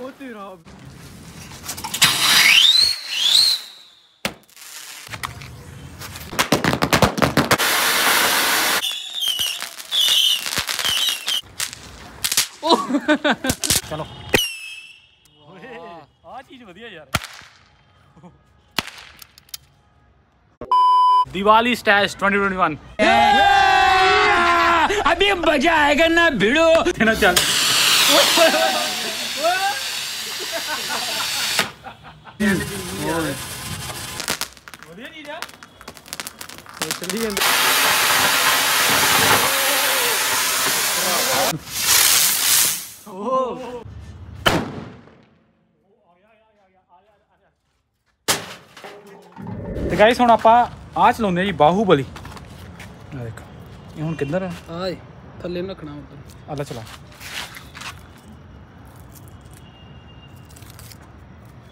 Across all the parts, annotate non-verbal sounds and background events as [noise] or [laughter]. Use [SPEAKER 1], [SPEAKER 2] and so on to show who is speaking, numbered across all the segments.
[SPEAKER 1] ਉਹ ਤੇਰਾ
[SPEAKER 2] ਚਲੋ ਓਏ ਆ ਚੀਜ਼ ਵਧੀਆ ਯਾਰ ਦੀਵਾਲੀ ਸਟੈਸ਼ 2021
[SPEAKER 3] अभी मजा आएगा ना भिड़ो
[SPEAKER 2] ਨਾ ਚੱਲ [laughs] ਵਧੀਆ ਚੀਜ਼ ਆ
[SPEAKER 1] ਚੱਲੀ ਜਾਂਦੇ
[SPEAKER 2] ਤੇ ਗਾਇਸ ਹੁਣ ਆਪਾਂ ਆ ਚਲਾਉਂਦੇ ਆ ਜੀ ਬਾਹੂਬਲੀ ਆ ਦੇਖੋ ਇਹ ਹੁਣ ਕਿੱਧਰ ਆ
[SPEAKER 1] ਆਏ ਥੱਲੇ ਨੂੰ ਰੱਖਣਾ ਉੱਧਰ
[SPEAKER 2] ਆਲਾ ਚਲਾ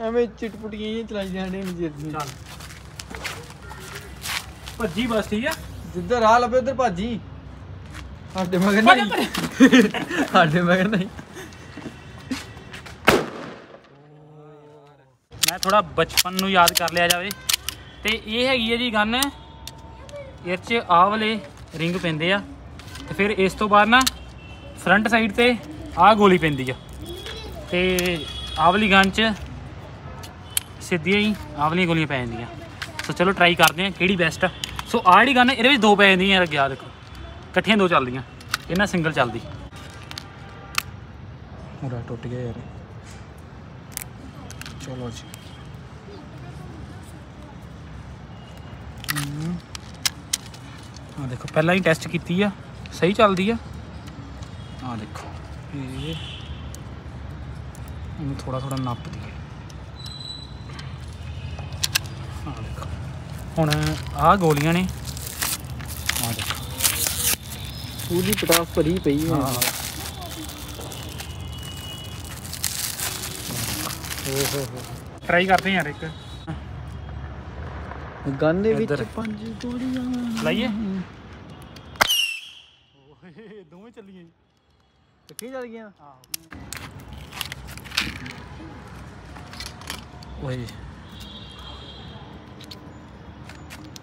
[SPEAKER 1] ਐਵੇਂ ਚਿਟਪੁਟੀਆਂ ਹੀ ਚਲਾਈ ਜਾਣੇ ਨਹੀਂ ਜਿੱਦ
[SPEAKER 2] ਚੱਲ ਭੱਜੀ ਬਸ ਠੀਕ ਆ
[SPEAKER 1] ਜਿੱਧਰ ਰਾਹ ਲੱਭੇ ਉਧਰ ਭਾਜੀ ਸਾਡੇ ਮਗਰ ਨਹੀਂ ਸਾਡੇ ਮਗਰ ਨਹੀਂ
[SPEAKER 2] ਮੈਂ ਥੋੜਾ ਬਚਪਨ ਨੂੰ ਯਾਦ ਕਰ ਲਿਆ ਜਾਵੇ ਤੇ ਇਹ ਹੈਗੀ ਹੈ ਜੀ ਗਨ ਇਹ 'ਚ ਆਹ ਵਾਲੇ ਰਿੰਗ ਪੈਂਦੇ ਆ ਤੇ ਫਿਰ ਇਸ ਤੋਂ ਬਾਅਦ ਨਾ ਫਰੰਟ ਸਾਈਡ ਤੇ ਆਹ ਗੋਲੀ ਪੈਂਦੀ ਆ ਤੇ ਆਹ ਵਾਲੀ ਗਨ 'ਚ ਸਿੱਧੀਆਂ ਹੀ ਆਹ ਵਾਲੀਆਂ ਗੋਲੀਆਂ ਪੈ ਜਾਂਦੀਆਂ ਸੋ ਚਲੋ ਟਰਾਈ ਕਰਦੇ ਆ ਕਿਹੜੀ ਬੈਸਟ ਆ ਸੋ ਆਹ ਜਿਹੜੀ ਗਨ ਇਹਦੇ ਵਿੱਚ ਦੋ ਪੈ ਜਾਂਦੀਆਂ ਲੱਗਿਆ ਦੇਖੋ ਇਕੱਠੀਆਂ ਦੋ ਚੱਲਦੀਆਂ ਇਹਨਾਂ ਸਿੰਗਲ ਚੱਲਦੀ ਹੋਰਾ ਟੁੱਟ ਗਿਆ ਯਾਰ ਚਲੋ ਜੀ ਆ ਦੇਖੋ ਪਹਿਲਾਂ ਹੀ ਟੈਸਟ ਕੀਤੀ ਆ ਸਹੀ ਚੱਲਦੀ ਆ ਆ ਦੇਖੋ ਇਹ ਇਹਨੂੰ ਥੋੜਾ ਥੋੜਾ ਨੱਪ ਦਈਏ ਆ ਦੇਖੋ ਹੁਣ ਆਹ ਗੋਲੀਆਂ ਨੇ ਆ ਦੇਖੋ
[SPEAKER 1] ਪੂਰੀ ਪਟਾਸ ਭਰੀ ਪਈ ਹੈ
[SPEAKER 2] ਹਾਂ ਓਹੋ ਟਰਾਈ ਕਰਦੇ ਹਾਂ ਯਾਰ ਇੱਕ
[SPEAKER 1] ਗਨ ਦੇ ਵਿੱਚ
[SPEAKER 2] ਇੱਧਰ।
[SPEAKER 1] ਪੰਜ ਗੋਲੀਆਂ
[SPEAKER 2] ਲਾਈਏ ਓਏ ਦੋਵੇਂ ਚੱਲੀਆਂ
[SPEAKER 1] ਕਿੱਥੇ ਚੱਲ ਗਿਆ
[SPEAKER 2] ਓਏ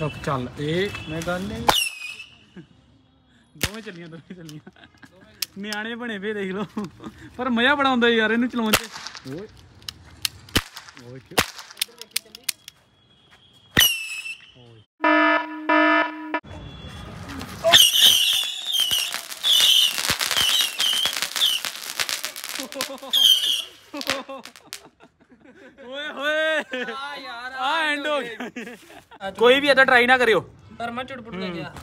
[SPEAKER 2] ਰੁਕ ਚੱਲ ਇਹ
[SPEAKER 1] ਮੈਂ ਗੱਲ ਨਹੀਂ
[SPEAKER 2] ਦੋਵੇਂ ਚੱਲੀਆਂ ਦੋਵੇਂ ਚੱਲੀਆਂ ਨਿਆਣੇ ਬਣੇ ਵੇ ਦੇਖ ਲਓ ਪਰ ਮਜ਼ਾ ਬੜਾ ਆਉਂਦਾ ਯਾਰ ਇਹਨੂੰ ਚਲਾਉਣ 'ਚ ਓਏ ਓਏ ਕਿਉਂ ਓਏ [laughs] कोई भी अदर ट्राई
[SPEAKER 1] ना करियो। पर मैं चुटपुट
[SPEAKER 2] गया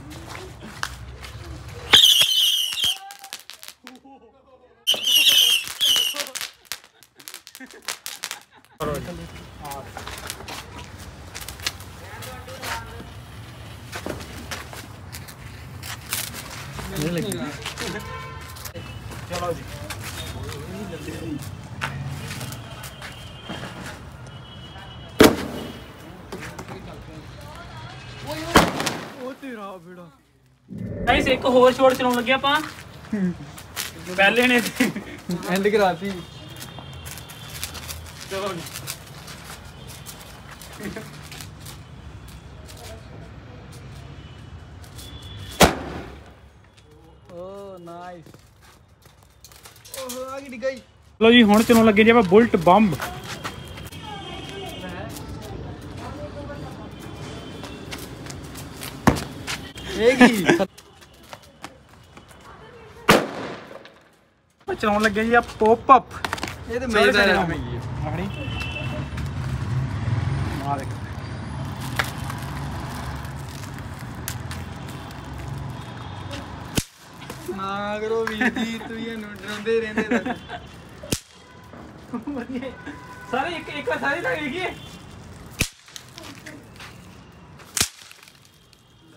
[SPEAKER 2] चलो
[SPEAKER 1] जी। ਤੇਰਾ ਬੇੜਾ
[SPEAKER 2] ਗਾਇਸ ਇੱਕ ਹੋਰ ਸ਼ੋਟ ਚਲਾਉਣ ਲੱਗੇ ਆਪਾਂ ਪਹਿਲੇ ਨੇ
[SPEAKER 1] ਐਂਡ ਕਰਾਤੀ
[SPEAKER 2] ਚਲੋ ਜੀ
[SPEAKER 1] ਓ ਨਾਈਸ ਓਹ ਆ ਗਈ ਡਿਗਾਈ
[SPEAKER 2] ਚਲੋ ਜੀ ਹੁਣ ਚਲਾਉਣ ਲੱਗੇ ਜੀ ਆਪਾਂ ਬੁਲਟ ਬੰਬ ਚਲਾਉਣ ਲੱਗੇ ਜੀ ਆ ਪੋਪ ਅਪ
[SPEAKER 1] ਇਹ ਤੇ
[SPEAKER 2] Sorry,
[SPEAKER 1] ਮਜ਼ੇਦਾਰ
[SPEAKER 2] sorry,
[SPEAKER 1] ਹੈ
[SPEAKER 2] ਹਾਂ। ਆੜੀ ਮਾਰ ਦੇਖ
[SPEAKER 1] ਨਾ ਕਰੋ ਵੀਰ ਜੀ ਤੁਸੀਂ ਇਹਨੂੰ ਡਰਾਉਂਦੇ ਰਹਿੰਦੇ ਤਾਂ
[SPEAKER 2] ਸਾਰੇ ਇੱਕ ਇੱਕ ਵਾਰ ਸਾਰੇ ਲੱਗ ਗਏ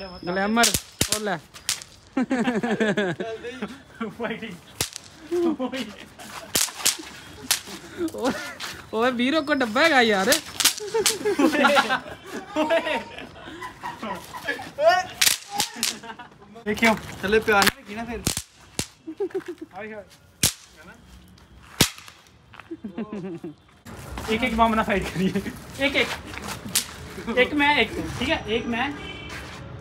[SPEAKER 2] ग्लैमर
[SPEAKER 4] बोल [laughs] ओए वीरो को डब्बा है यार।
[SPEAKER 2] देखियो।
[SPEAKER 1] चले प्यार ना की ना फिर।
[SPEAKER 2] हाय हाय एक एक बम ना फाइट करिए। एक एक एक मैं एक। ठीक है? एक मैं।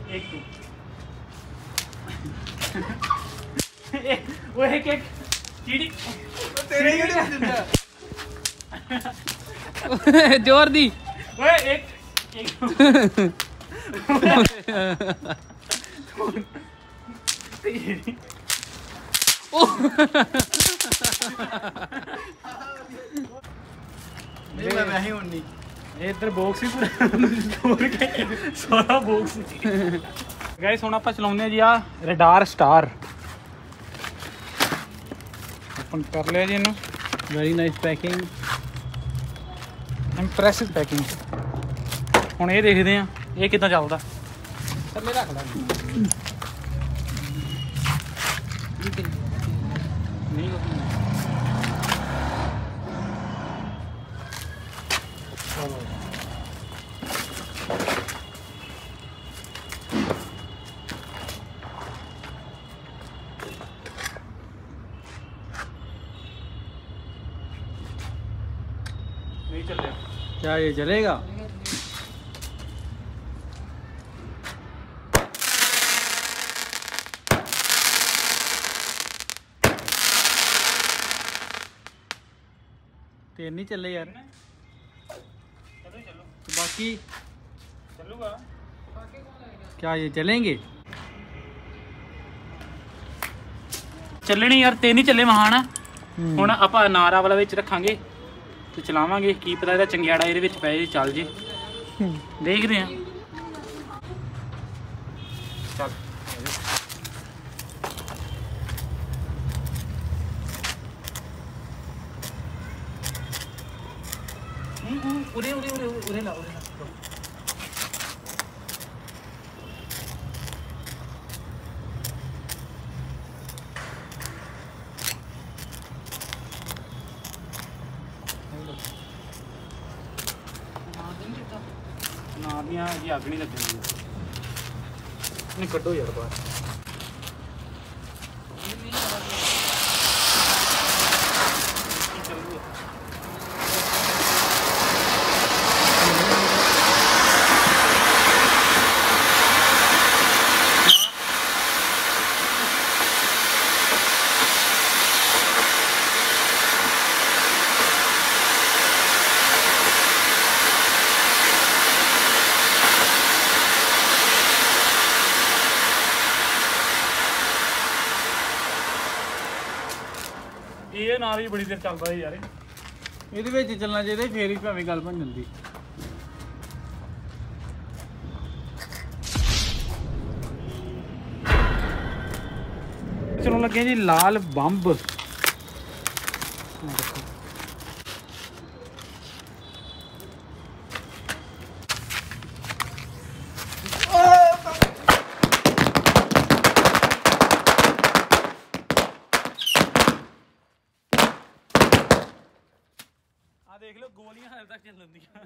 [SPEAKER 2] [laughs] वो एक एक। चीड़ी
[SPEAKER 1] तेरे [laughs]
[SPEAKER 4] ज़ोर दी।
[SPEAKER 2] वो एक। एक [laughs]
[SPEAKER 1] मैं ही
[SPEAKER 2] उन्नी। ਇੱਧਰ ਬਾਕਸ ਹੀ ਪੂਰਾ ਤੋੜ ਕੇ ਸਾਰਾ ਬਾਕਸ ਗਾਇਸ ਹੁਣ ਆਪਾਂ ਚਲਾਉਂਦੇ ਆ ਜੀ ਆ ਰਡਾਰ ਸਟਾਰ ਓਪਨ ਕਰ ਲਿਆ ਜੀ ਇਹਨੂੰ
[SPEAKER 4] very nice packing
[SPEAKER 2] impressive packing ਹੁਣ ਇਹ ਦੇਖਦੇ ਆ ਇਹ ਕਿਦਾਂ ਚੱਲਦਾ
[SPEAKER 4] ਥੱਲੇ ਰੱਖ ਲੈ
[SPEAKER 1] क्या ये चलेगा ਤੇ ਨਹੀਂ ਚੱਲੇ ਯਾਰ
[SPEAKER 2] ਚਲੋ ਚਲੋ
[SPEAKER 1] तो बाकी
[SPEAKER 2] ਚੱਲੂਗਾ
[SPEAKER 1] क्या ये चलेंगे
[SPEAKER 2] ਚੱਲਣੀ ਯਾਰ ਤੇ ਨਹੀਂ ਚੱਲੇ ਮਹਾਨ ਹੁਣ ਆਪਾਂ ਨਾਰਾ ਵਾਲਾ ਵਿੱਚ ਰੱਖਾਂਗੇ ਤੇ ਚਲਾਵਾਂਗੇ ਕੀ ਪਤਾ ਇਹਦਾ ਚੰਗਿਆੜਾ ਇਹਦੇ ਵਿੱਚ ਪੈ ਜੇ ਚੱਲ ਜੇ ਦੇਖਦੇ ਆ ਚੱਲ ਉਰੇ ਉਰੇ ਉਰੇ ਉਰੇ ਲਾ ਉਰੇ ਲਾ ਅੱਗ ਨਹੀਂ ਲੱਗਣੀ ਨਹੀਂ ਕੱਢੋ ਯਾਰ ਬਾਹਰ ਇਹ ਨਾਲ ਹੀ ਬੜੀ ਦੇਰ ਚੱਲਦਾ ਹੈ ਯਾਰ
[SPEAKER 4] ਇਹਦੇ ਵਿੱਚ ਚੱਲਣਾ ਚਾਹੀਦਾ ਫੇਰ ਹੀ ਭਾਵੇਂ ਗੱਲ ਬਣ ਜਾਂਦੀ। ਚਲੋ ਲੱਗੇ ਜੀ ਲਾਲ ਬੰਬ।
[SPEAKER 2] ਆ ਦੇਖ ਲਓ ਗੋਲੀਆਂ ਹਲੇ ਤੱਕ ਚੱਲਣ ਦੀਆਂ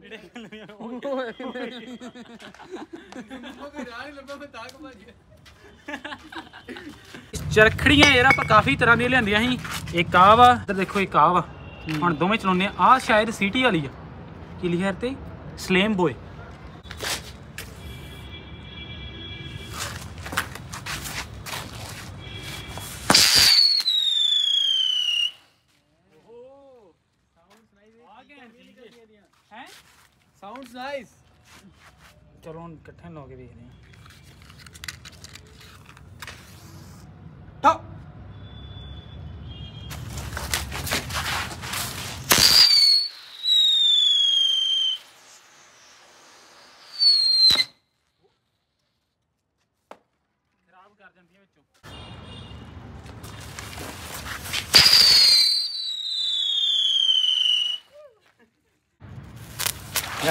[SPEAKER 2] ਜਿਹੜੇ ਚੱਲਣੀਆਂ
[SPEAKER 1] ਉਹ ਕੋਈ ਰਾਹ ਨਹੀਂ ਲੱਭਾ ਮੈਂ ਤਾਂ ਕਮਾ ਗਿਆ
[SPEAKER 2] ਚਰਖੜੀਆਂ ਯਾਰ ਆਪਾਂ ਕਾਫੀ ਤਰ੍ਹਾਂ ਦੀਆਂ ਲਿਆਂਦੀਆਂ ਸੀ ਇੱਕ ਆ ਵਾ ਇੱਧਰ ਦੇਖੋ ਇੱਕ ਆ ਵਾ ਹੁਣ ਦੋਵੇਂ ਚਲਾਉਂਦੇ ਆ ਆਹ ਸ਼ਾਇਦ ਸਿਟੀ ਵਾਲੀ ਆ ਕੀ ਲਿਖਿਆ ਤੇ ਸਲੇਮ ਬੋਏ
[SPEAKER 1] साउंड्स नाइस
[SPEAKER 2] चलो
[SPEAKER 1] कट्ठे लोग भी नहीं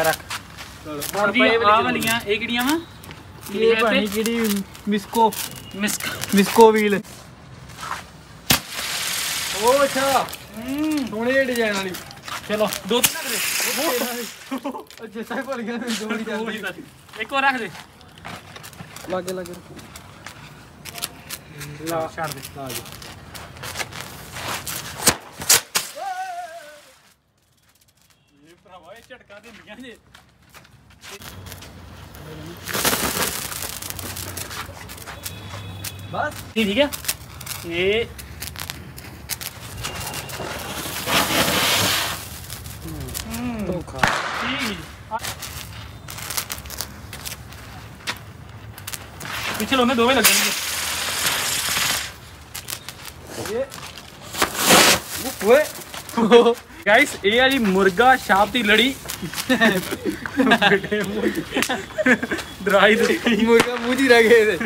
[SPEAKER 1] रख और जी
[SPEAKER 2] आ वालियाँ ए किड़ियाँ वा
[SPEAKER 1] ये पानी किड़ी मिस्को मिस्को मिस्को व्हील
[SPEAKER 2] ओ अच्छा सोने डिज़ाइन
[SPEAKER 1] वाली चलो
[SPEAKER 2] दो तीन रख
[SPEAKER 1] दे अच्छे
[SPEAKER 2] सारे भर गया दो डिज़ाइन एक
[SPEAKER 1] और
[SPEAKER 2] रख दे लागे
[SPEAKER 1] लागे
[SPEAKER 2] ला छाड़ दे ला जी बस।
[SPEAKER 1] ठीक है।
[SPEAKER 2] ये। हम्म। पीछे लोने दो में लग जाएँगे। ये। गाइस [laughs]
[SPEAKER 1] ये मुर्गा शाप की लड़ी। मुर्गा
[SPEAKER 4] मुँह ही रह गए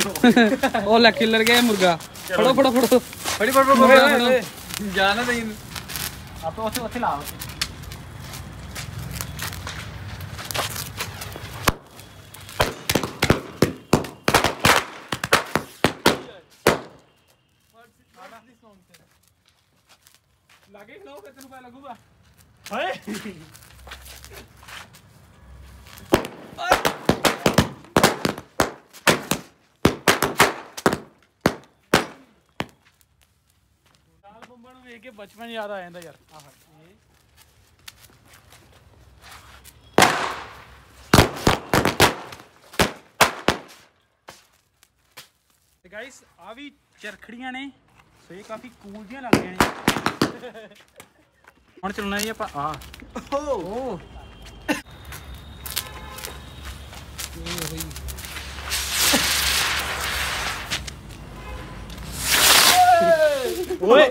[SPEAKER 4] ओ ले किलर गए
[SPEAKER 1] मुर्गा। फड़ो फड़ो फड़ो। फड़ी
[SPEAKER 2] फड़ो फड़ो जाना नहीं
[SPEAKER 4] आप ओथे ओथे लाओ। लागे नो
[SPEAKER 2] कतन पे लगूबा हाय ਵੇਖ ਕੇ ਬਚਪਨ ਯਾਦ ਆ ਜਾਂਦਾ ਯਾਰ ਆਹ ਇਹ ਤੇ ਗਾਇਸ ਆ ਵੀ ਚਰਖੜੀਆਂ ਨੇ ਸੋ ਇਹ ਕਾਫੀ ਕੂਲ ਜਿਹੀਆਂ ਲੱਗਦੀਆਂ ਨੇ ਹੁਣ ਚੱਲਣਾ ਜੀ ਆਪਾਂ ਆ
[SPEAKER 1] ਓ
[SPEAKER 2] ਓਏ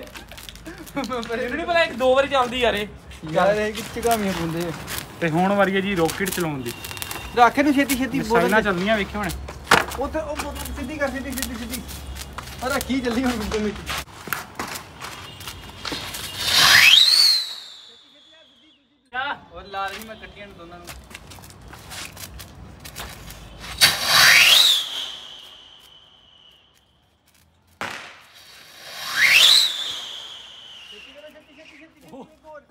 [SPEAKER 2] ਇਹਨੂੰ ਨਹੀਂ ਪਤਾ ਇੱਕ ਦੋ ਵਾਰੀ ਚੱਲਦੀ ਯਾਰ ਇਹ
[SPEAKER 1] ਯਾਰ ਇਹ ਕਿ ਚਗਾਮੀਆਂ ਪੁੰਦੇ
[SPEAKER 2] ਤੇ ਹੁਣ ਵਾਰੀ ਹੈ ਜੀ ਰੋਕਟ ਚਲਾਉਣ ਦੀ
[SPEAKER 1] ਰੱਖ ਇਹਨੂੰ ਛੇਤੀ ਛੇਤੀ
[SPEAKER 2] ਸਾਈਨਾਂ ਚੱਲਦੀਆਂ ਵੇਖਿਓ ਹੁਣ
[SPEAKER 1] ਉਹ ਤੇ ਉਹ ਬੋਤਲ ਸਿੱਧੀ ਕਰ ਸਿੱਧੀ ਸਿੱਧੀ ਸਿੱਧੀ ਆ ਰੱਖੀ ਜਲਦੀ ਹੁਣ ਬਿਲਕੁਲ ਵਿੱਚ ਉਹ ਲਾ ਰਹੀ ਮੈਂ ਕੱਟੀਆਂ ਨੂੰ ਦੋਨਾਂ ਨੂੰ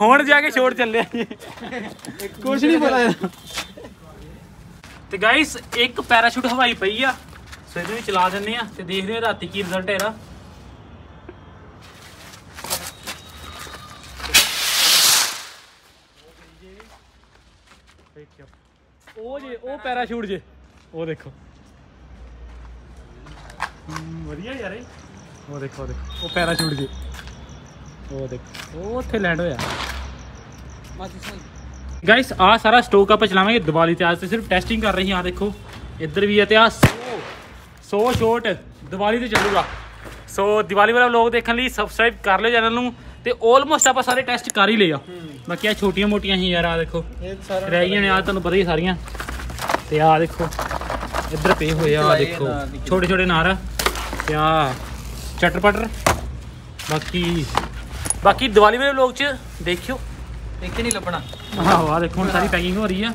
[SPEAKER 2] ਹੁਣ ਜਾ ਕੇ ਸ਼ਾਟ ਚੱਲਿਆ ਜੀ
[SPEAKER 1] ਕੁਛ ਨਹੀਂ ਪਤਾ
[SPEAKER 2] ਤੇ ਗਾਇਸ ਇੱਕ ਪੈਰਾਸ਼ੂਟ ਹਵਾਈ ਪਈ ਆ ਸੋ ਇਹਨੂੰ ਵੀ ਚਲਾ ਦਿੰਨੇ ਆ ਤੇ ਦੇਖਦੇ ਆ ਰਾਤੀ ਕੀ ਰਿਜ਼ਲਟ ਹੈ ਇਹਦਾ ਦੇਖਿਓ ਉਹ ਜੇ ਉਹ ਪੈਰਾਸ਼ੂਟ ਜੇ ਉਹ ਦੇਖੋ ਹਮ, ਵਧੀਆ ਯਾਰ ਇਹ ਉਹ ਦੇਖੋ ਉਹ ਦੇਖੋ ਉਹ ਪੈਰਾਸ਼ੂਟ ਜੇ ਉਹ ਦੇਖੋ ਉਹ ਉੱਥੇ ਲੈਂਡ ਹੋਇਆ। ਗਾਇਸ ਆ ਸਾਰਾ ਸਟੋਕ ਆਪਾਂ ਚਲਾਵਾਂਗੇ ਦੀਵਾਲੀ ਤੇ। ਅੱਜ ਤੇ ਸਿਰਫ ਟੈਸਟਿੰਗ ਕਰ ਰਹੀ ਹਾਂ ਦੇਖੋ। ਇੱਧਰ ਵੀ ਹੈ ਤੇ ਆ 100 100 ਸ਼ੋਟ ਦੀਵਾਲੀ ਤੇ ਚੱਲੂਗਾ। ਸੋ ਦੀਵਾਲੀ ਵਾਲਾ ਵਲੌਗ ਦੇਖਣ ਲਈ ਸਬਸਕ੍ਰਾਈਬ ਕਰ ਲਿਓ ਚੈਨਲ ਨੂੰ ਤੇ ਆਲਮੋਸਟ ਆਪਾਂ ਸਾਰੇ ਟੈਸਟ ਕਰ ਹੀ ਲਏ ਆ। ਬਾਕੀ ਆ ਛੋਟੀਆਂ ਮੋਟੀਆਂ ਹੀ ਯਾਰ ਆ ਦੇਖੋ। ਰਹਿ ਗਈਆਂ ਨੇ ਆ ਤੁਹਾਨੂੰ ਪਤਾ ਹੀ ਸਾਰੀਆਂ। ਤੇ ਆ ਦੇਖੋ ਇੱਧਰ ਪਏ ਹੋਏ ਆ ਦੇਖੋ। ਛੋਟੇ ਛੋਟੇ ਨਾਰ ਤੇ ਆ ਚਟਰ ਪਟਰ ਬਾਕੀ ਬਾਕੀ ਦੀਵਾਲੀ ਵਾਲੇ ਵਲੌਗ 'ਚ ਦੇਖਿਓ।
[SPEAKER 1] ਇੱਥੇ ਨਹੀਂ ਲੱਭਣਾ।
[SPEAKER 2] ਆਹੋ ਆ ਦੇਖੋ ਹੁਣ ਸਾਰੀ ਪੈਕਿੰਗ ਹੋ ਰਹੀ ਆ।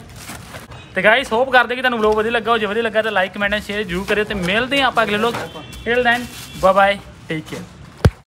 [SPEAKER 2] ਤੇ ਗਾਇਸ ਹੋਪ ਕਰਦੇ ਕਿ ਤੁਹਾਨੂੰ ਵਲੌਗ ਵਧੀਆ ਲੱਗਾ ਹੋ ਜੇ ਵਧੀਆ ਲੱਗਾ ਤਾਂ ਲਾਈਕ ਕਮੈਂਟ ਐਂਡ ਸ਼ੇਅਰ ਜ਼ਰੂਰ ਕਰਿਓ ਤੇ ਮਿਲਦੇ ਹਾਂ ਆਪਾਂ ਅਗਲੇ vlog till then bye bye take care